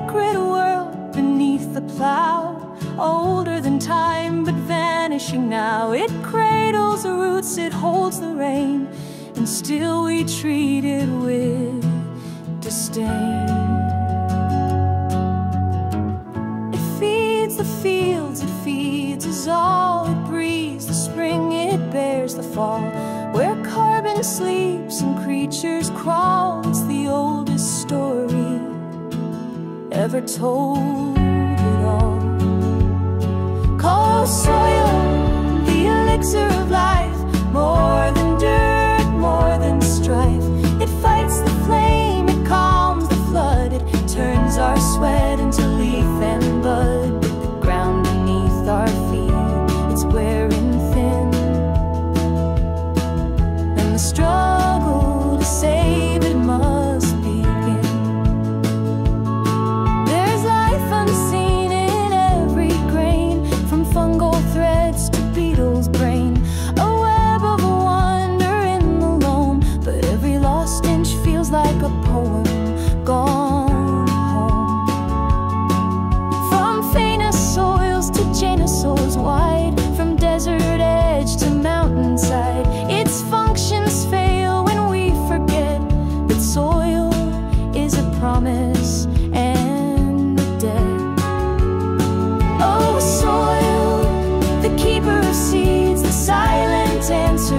sacred world beneath the plow, older than time but vanishing now. It cradles the roots, it holds the rain, and still we treat it with disdain. It feeds the fields, it feeds us all. It breathes the spring, it bears the fall. Where carbon sleeps and creatures crawl, it's the oldest story ever told it all. Call soil the elixir of life, more than dirt, more than strife. It fights the flame, it calms the flood, it turns our sweat into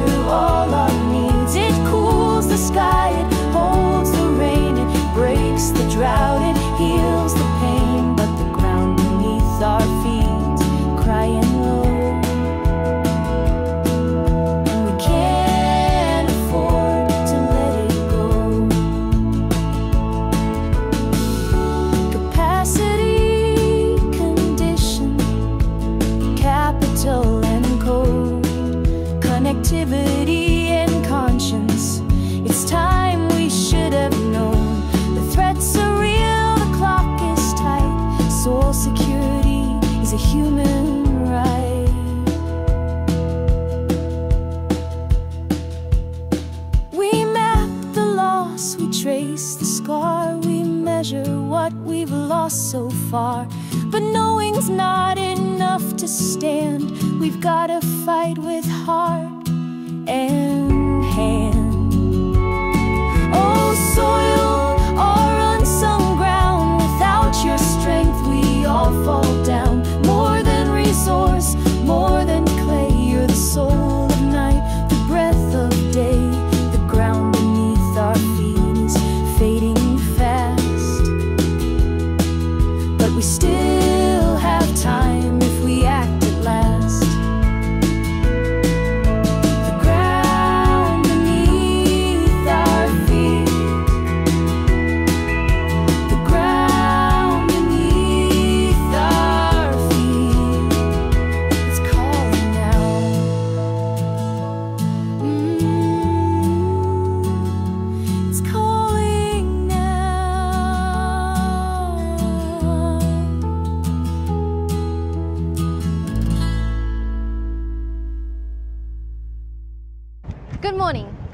all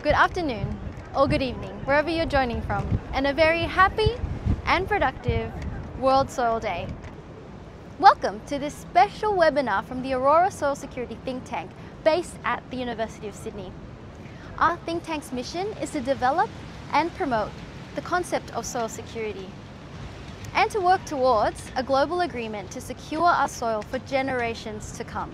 good afternoon, or good evening, wherever you're joining from, and a very happy and productive World Soil Day. Welcome to this special webinar from the Aroura Soil Security Think Tank based at the University of Sydney. Our think tank's mission is to develop and promote the concept of soil security and to work towards a global agreement to secure our soil for generations to come.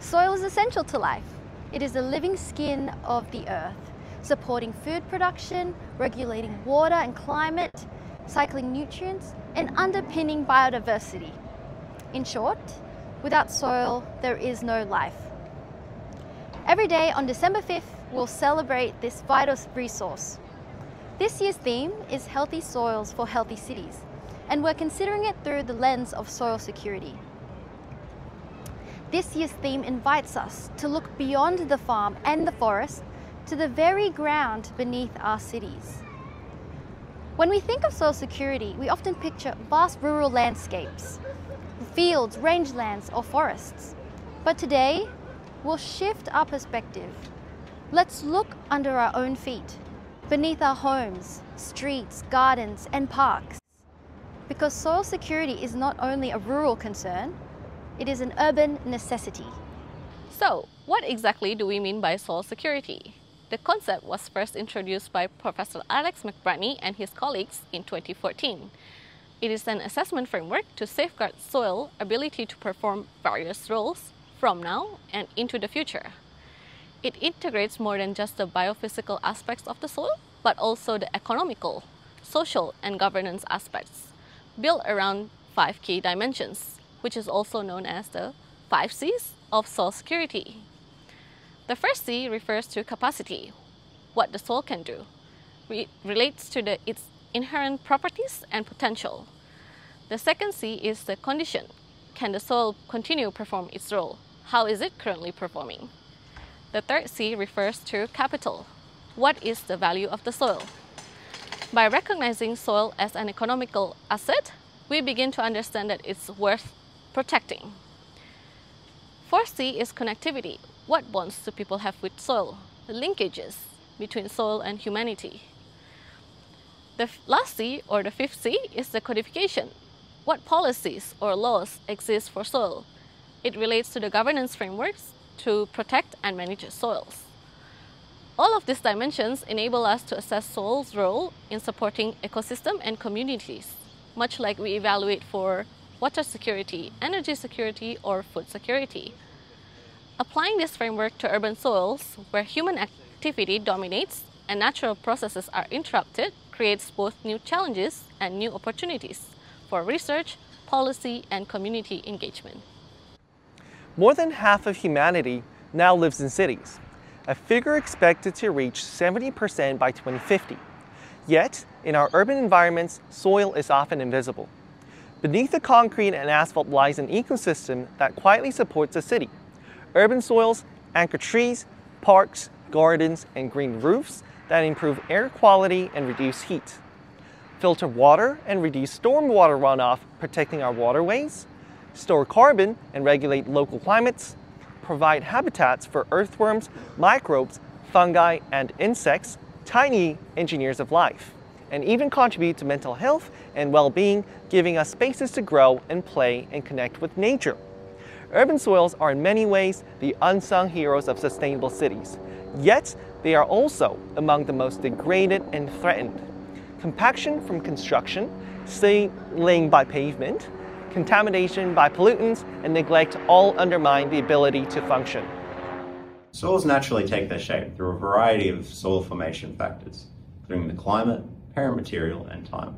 Soil is essential to life. It is the living skin of the earth, supporting food production, regulating water and climate, cycling nutrients, and underpinning biodiversity. In short, without soil, there is no life. Every day on December 5th, we'll celebrate this vital resource. This year's theme is Healthy Soils for Healthy Cities, and we're considering it through the lens of soil security. This year's theme invites us to look beyond the farm and the forest to the very ground beneath our cities. When we think of soil security, we often picture vast rural landscapes, fields, rangelands, or forests. But today, we'll shift our perspective. Let's look under our own feet, beneath our homes, streets, gardens, and parks. because soil security is not only a rural concern, it is an urban necessity. So, what exactly do we mean by soil security? The concept was first introduced by Professor Alex McBratney and his colleagues in 2014. It is an assessment framework to safeguard soil ability to perform various roles from now and into the future. It integrates more than just the biophysical aspects of the soil, but also the economical, social, and governance aspects, built around five key dimensions, which is also known as the five C's of soil security. The first C refers to capacity, what the soil can do. It relates to the, its inherent properties and potential. The second C is the condition. Can the soil continue to perform its role? How is it currently performing? The third C refers to capital. What is the value of the soil? By recognizing soil as an economical asset, we begin to understand that it's worth protecting. C is connectivity. What bonds do people have with soil? The linkages between soil and humanity. The last C, or the fifth C, is the codification. What policies or laws exist for soil? It relates to the governance frameworks to protect and manage soils. All of these dimensions enable us to assess soil's role in supporting ecosystem and communities, much like we evaluate for water security, energy security, or food security. Applying this framework to urban soils, where human activity dominates and natural processes are interrupted, creates both new challenges and new opportunities for research, policy, and community engagement. More than half of humanity now lives in cities, a figure expected to reach 70% by 2050. Yet, in our urban environments, soil is often invisible. Beneath the concrete and asphalt lies an ecosystem that quietly supports a city. Urban soils anchor trees, parks, gardens, and green roofs that improve air quality and reduce heat. Filter water and reduce stormwater runoff, protecting our waterways. Store carbon and regulate local climates. Provide habitats for earthworms, microbes, fungi, and insects, tiny engineers of life. And even contribute to mental health and well-being, giving us spaces to grow and play and connect with nature. Urban soils are in many ways the unsung heroes of sustainable cities. Yet, they are also among the most degraded and threatened. Compaction from construction, sealing by pavement, contamination by pollutants, and neglect all undermine the ability to function. Soils naturally take their shape through a variety of soil formation factors, including the climate, parent material, and time.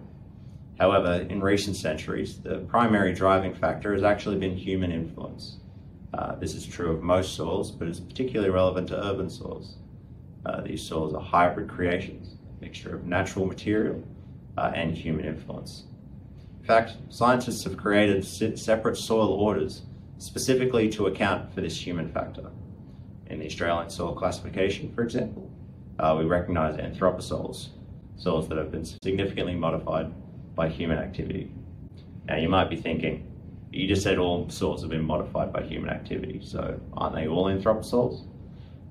However, in recent centuries, the primary driving factor has actually been human influence. Uh, this is true of most soils, but is particularly relevant to urban soils. Uh, these soils are hybrid creations, a mixture of natural material uh, and human influence. In fact, scientists have created separate soil orders specifically to account for this human factor. In the Australian soil classification, for example, uh, we recognise anthroposols, soils that have been significantly modified by human activity. Now you might be thinking, you just said all soils have been modified by human activity, so aren't they all anthroposols?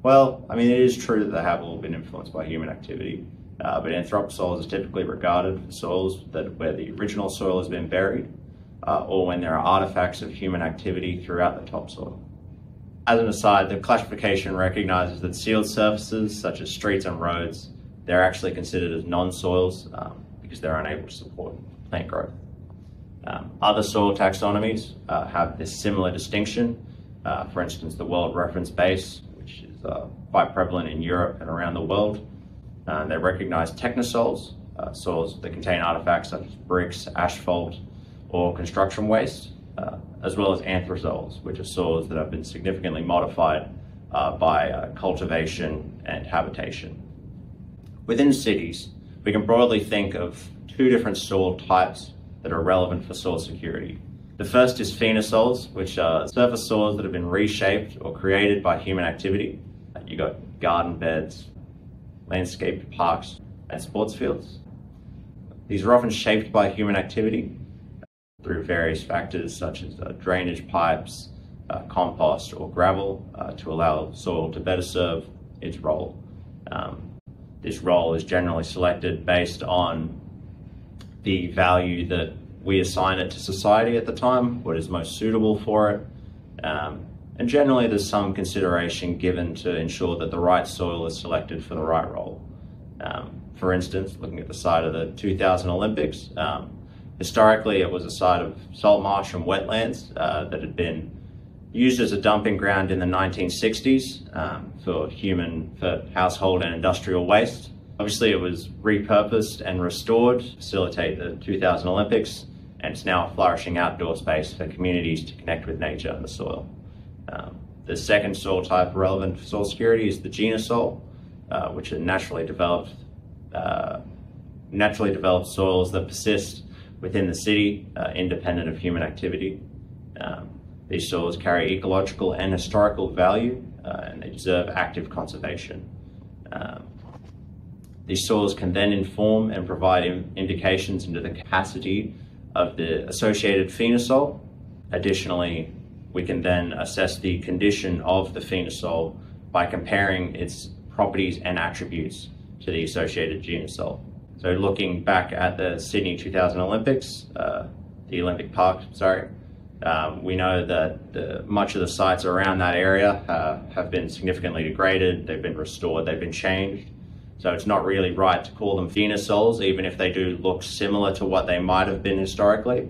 Well, I mean, it is true that they have all been influenced by human activity, uh, but anthroposols are typically regarded for soils that where the original soil has been buried, uh, or when there are artifacts of human activity throughout the topsoil. As an aside, the classification recognizes that sealed surfaces, such as streets and roads, they're actually considered as non-soils um, because they're unable to support plant growth. Um, other soil taxonomies uh, have this similar distinction. Uh, for instance, the World Reference Base, which is uh, quite prevalent in Europe and around the world. Uh, they recognize technosols, uh, soils that contain artifacts such as bricks, asphalt, or construction waste, uh, as well as anthrosols, which are soils that have been significantly modified by cultivation and habitation. Within cities, we can broadly think of two different soil types that are relevant for soil security. The first is phenosols, which are surface soils that have been reshaped or created by human activity. You've got garden beds, landscaped parks, and sports fields. These are often shaped by human activity through various factors such as uh, drainage pipes, uh, compost, or gravel uh, to allow soil to better serve its role. Um, this role is generally selected based on the value that we assign it to society at the time, what is most suitable for it. Um, and generally, there's some consideration given to ensure that the right soil is selected for the right role. Um, for instance, looking at the site of the 2000 Olympics, um, historically it was a site of salt marsh and wetlands uh, that had been used as a dumping ground in the 1960s um, for human, for household and industrial waste. Obviously, it was repurposed and restored to facilitate the 2000 Olympics, and it's now a flourishing outdoor space for communities to connect with nature and the soil. Um, the second soil type relevant for soil security is the genosol, uh, which are naturally developed, uh, naturally developed soils that persist within the city, uh, independent of human activity. Um, these soils carry ecological and historical value, uh, and they deserve active conservation. Um, these soils can then inform and provide indications into the capacity of the associated phenosol. Additionally, we can then assess the condition of the phenosol by comparing its properties and attributes to the associated genosol. So looking back at the Sydney 2000 Olympics, uh, the Olympic Park, sorry, um, we know that much of the sites around that area uh, have been significantly degraded, they've been restored, they've been changed. So it's not really right to call them phenosols, even if they do look similar to what they might have been historically.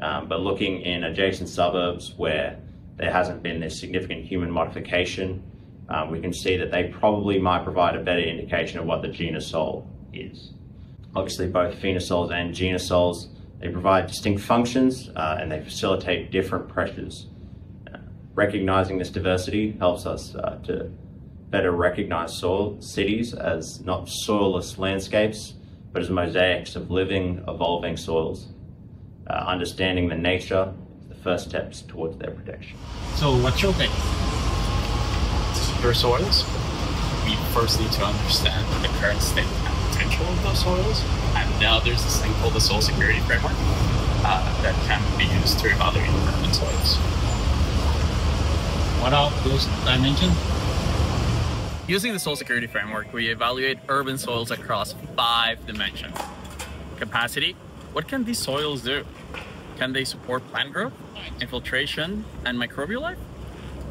Um, but looking in adjacent suburbs where there hasn't been this significant human modification, um, we can see that they probably might provide a better indication of what the genosol is. Obviously, both phenosols and genosols they provide distinct functions uh, and they facilitate different pressures. Uh, recognizing this diversity helps us uh, to better recognize soil cities as not soilless landscapes, but as mosaics of living, evolving soils. Uh, understanding the nature is the first steps towards their protection. So what's your take? To secure soils, we first need to understand the current state and potential of those soils and now there's this thing called the soil security framework uh, that can be used to evaluate urban soils. What are those dimensions? Using the soil security framework, we evaluate urban soils across five dimensions. Capacity, what can these soils do? Can they support plant growth, infiltration, and microbial life?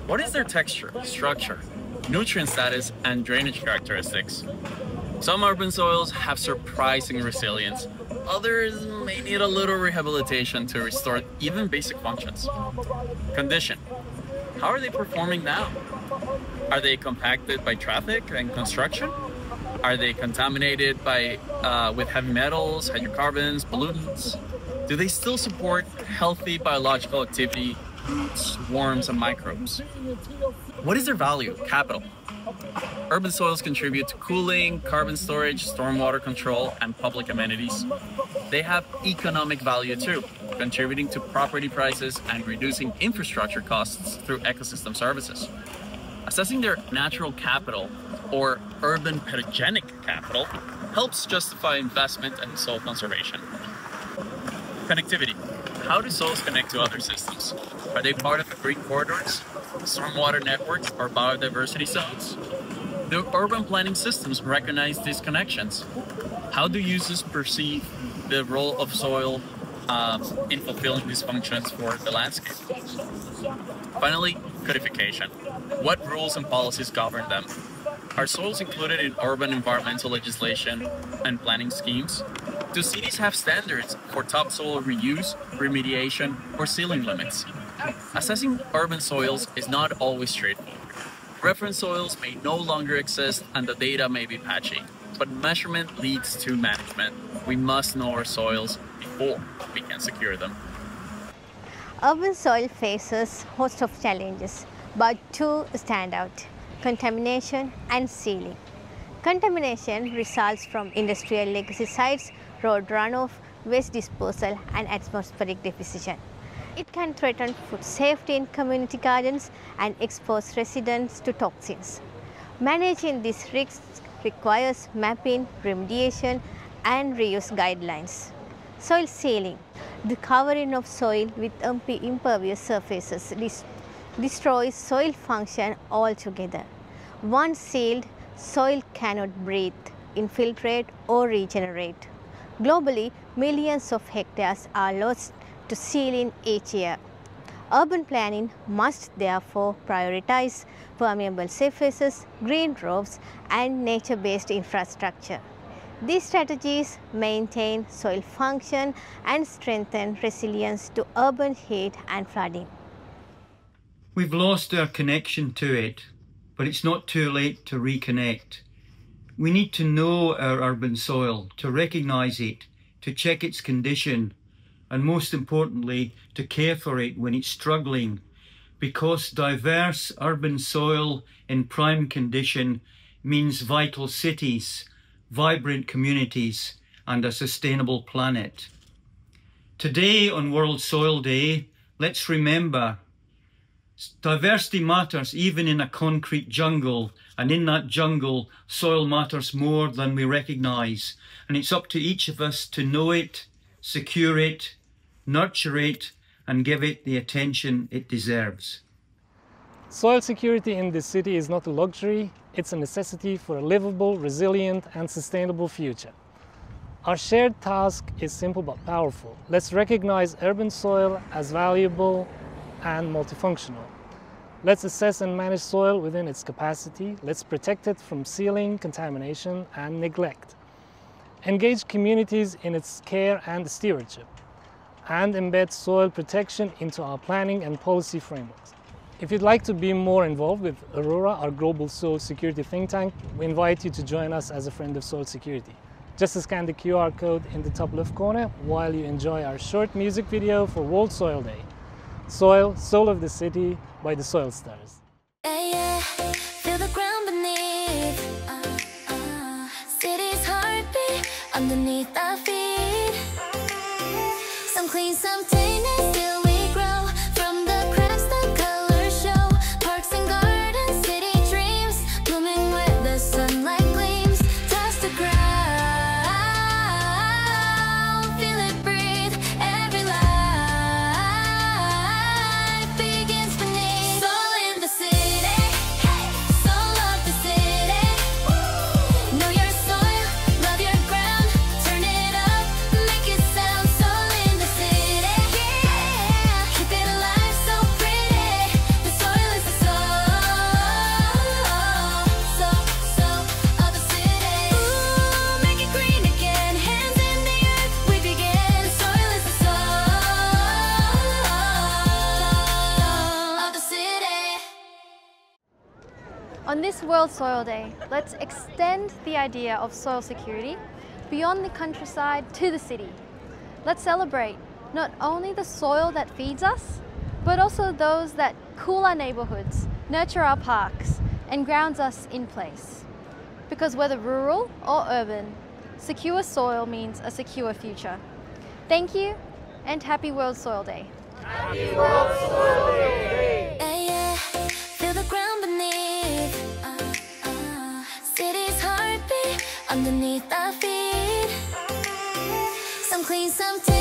What is their texture, structure, nutrient status, and drainage characteristics? Some urban soils have surprising resilience. Others may need a little rehabilitation to restore even basic functions. Condition. How are they performing now? Are they compacted by traffic and construction? Are they contaminated by uh, with heavy metals, hydrocarbons, pollutants? Do they still support healthy biological activity, swarms, and microbes? What is their value, capital? Urban soils contribute to cooling, carbon storage, stormwater control, and public amenities. They have economic value too, contributing to property prices and reducing infrastructure costs through ecosystem services. Assessing their natural capital, or urban pedogenic capital, helps justify investment and soil conservation. Connectivity. How do soils connect to other systems? Are they part of the green corridors, stormwater networks, or biodiversity zones? Do urban planning systems recognize these connections? How do users perceive the role of soil uh, in fulfilling these functions for the landscape? Finally, codification. What rules and policies govern them? Are soils included in urban environmental legislation and planning schemes? Do cities have standards for topsoil reuse, remediation, or sealing limits? Assessing urban soils is not always straightforward. Reference soils may no longer exist and the data may be patchy, but measurement leads to management. We must know our soils before we can secure them. Urban soil faces host of challenges, but two stand out, contamination and sealing. Contamination results from industrial legacy sites, road runoff, waste disposal and atmospheric deposition. It can threaten food safety in community gardens and expose residents to toxins. Managing these risks requires mapping, remediation and reuse guidelines. Soil sealing. The covering of soil with impervious surfaces destroys soil function altogether. Once sealed, soil cannot breathe, infiltrate or regenerate. Globally, millions of hectares are lost to sealing each year. Urban planning must therefore prioritize permeable surfaces, green roofs and nature-based infrastructure. These strategies maintain soil function and strengthen resilience to urban heat and flooding. We've lost our connection to it, but it's not too late to reconnect. We need to know our urban soil, to recognise it, to check its condition, and most importantly, to care for it when it's struggling, because diverse urban soil in prime condition means vital cities, vibrant communities, and a sustainable planet. Today on World Soil Day, let's remember diversity matters even in a concrete jungle, and in that jungle, soil matters more than we recognise. And it's up to each of us to know it, secure it, nurture it, and give it the attention it deserves. Soil security in this city is not a luxury, it's a necessity for a livable, resilient and sustainable future. Our shared task is simple but powerful. Let's recognize urban soil as valuable and multifunctional. Let's assess and manage soil within its capacity. Let's protect it from sealing, contamination and neglect. Engage communities in its care and stewardship and embed soil protection into our planning and policy frameworks. If you'd like to be more involved with Aroura, our global soil security think tank, we invite you to join us as a friend of soil security. Just scan the QR code in the top left corner while you enjoy our short music video for World Soil Day. Soil, Soul of the City by the Soilsters. Some clean, On this World Soil Day, let's extend the idea of soil security beyond the countryside to the city. Let's celebrate not only the soil that feeds us, but also those that cool our neighborhoods, nurture our parks, and grounds us in place. Because whether rural or urban, secure soil means a secure future. Thank you and happy World Soil Day. Yeah, yeah. Feel clean, some tainted,